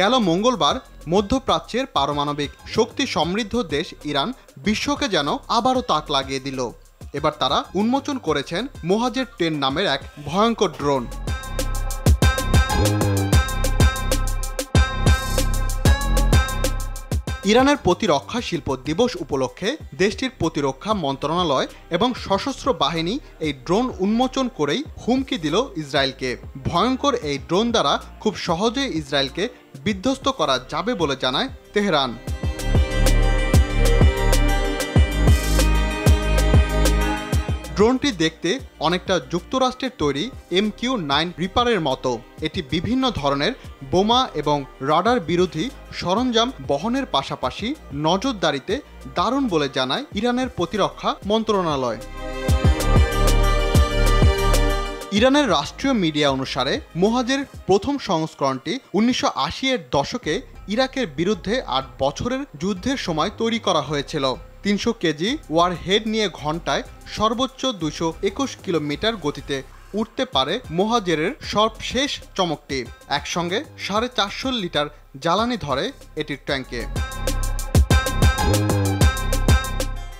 গেল মঙ্গলবার মধ্যপ্রাচ্যের পারমাণবিক শক্তি সমৃদ্ধ দেশ ইরান বিশ্বকে যেন আবারও তাক লাগিয়ে দিল। এবার তারা উন্মোচন করেছেন মোহাজের টেন নামের এক ভয়ঙ্কর ড্রোন। ইরানের প্রতিরক্ষা শিল্প দিবস উপলক্ষে দেশটির প্রতিরক্ষা মন্ত্রণালয় এবং সশস্ত্র বাহিনী এই ড্রোন উন্মোচন করেই হুমকি দিল ইসরায়েলকে। ভয়ঙ্কর এই ড্রোন দ্বারা খুব সহজেই ইসরায়েলকে বিধ্বস্ত করা যাবে বলে জানায় তেহরান। ড্রোনটি দেখতে অনেকটা যুক্তরাষ্ট্রের তৈরি এম কিউ নাইন রিপারের মতো। এটি বিভিন্ন ধরনের বোমা এবং রাডার বিরোধী সরঞ্জাম বহনের পাশাপাশি নজরদারিতে দারুণ বলে জানায় ইরানের প্রতিরক্ষা মন্ত্রণালয়। ইরানের রাষ্ট্রীয় মিডিয়া অনুসারে মোহাজের প্রথম সংস্করণটি উনিশশো আশি এর দশকে ইরাকের বিরুদ্ধে আট বছরের যুদ্ধের সময় তৈরি করা হয়েছিল। তিনশো কেজি ওয়ার হেড নিয়ে ঘন্টায় সর্বোচ্চ দুশো একুশ কিলোমিটার গতিতে উঠতে পারে মোহাজেরের সর্বশেষ চমকটি। একসঙ্গে সাড়ে চারশো লিটার জ্বালানি ধরে এটির ট্যাঙ্কে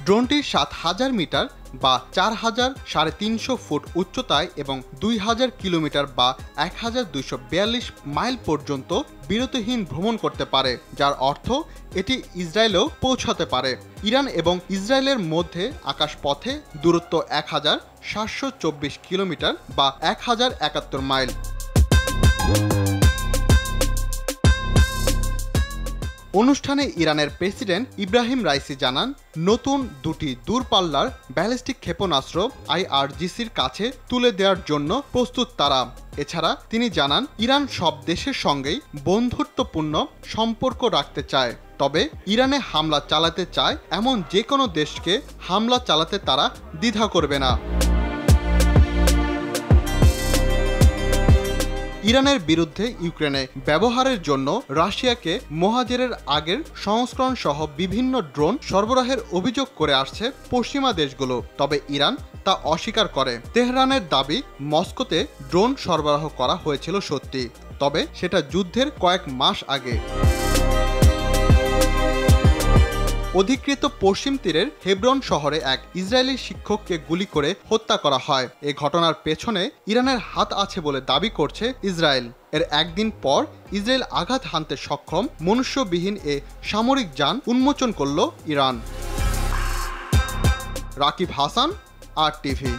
ড্রোনটি সাত হাজার মিটার বা চার হাজার সাড়ে তিনশো ফুট উচ্চতায় এবং দুই হাজার কিলোমিটার বা এক হাজার দুইশো বিয়াল্লিশ মাইল পর্যন্ত বিরতিহীন ভ্রমণ করতে পারে, যার অর্থ এটি ইসরায়েলেও পৌঁছাতে পারে। ইরান এবং ইসরায়েলের মধ্যে আকাশপথে দূরত্ব এক হাজার সাতশো চব্বিশ কিলোমিটার বা এক হাজার একাত্তর মাইল। অনুষ্ঠানে ইরানের প্রেসিডেন্ট ইব্রাহিম রাইসি জানান, নতুন দুটি দূরপাল্লার ব্যালিস্টিক ক্ষেপণাস্ত্র আইআরজিসির কাছে তুলে দেওয়ার জন্য প্রস্তুত তারা। এছাড়া তিনি জানান, ইরান সব দেশের সঙ্গেই বন্ধুত্বপূর্ণ সম্পর্ক রাখতে চায়। তবে ইরানে হামলা চালাতে চায় এমন যে কোনো দেশকে হামলা চালাতে তারা দ্বিধা করবে না। ইরানের বিরুদ্ধে ইউক্রেনে ব্যবহারের জন্য রাশিয়াকে মহাজেরের আগের সংস্করণ সহ বিভিন্ন ড্রোন সরবরাহের অভিযোগ করে আসছে পশ্চিমা দেশগুলো। তবে ইরান তা অস্বীকার করে। তেহরানের দাবি, মস্কোতে ড্রোন সরবরাহ করা হয়েছিল সত্যি, তবে সেটা যুদ্ধের কয়েক মাস আগে। অধিকৃত পশ্চিম তীরের হেব্রন শহরে এক ইসরায়েলি শিক্ষককে গুলি করে হত্যা করা হয়। এ ঘটনার পেছনে ইরানের হাত আছে বলে দাবি করছে ইসরায়েল। এর একদিন পর ইসরায়েল আঘাত হানতে সক্ষম মনুষ্যবিহীন এ সামরিক যান উন্মোচন করল ইরান। রাকিব হাসান, আর টিভি।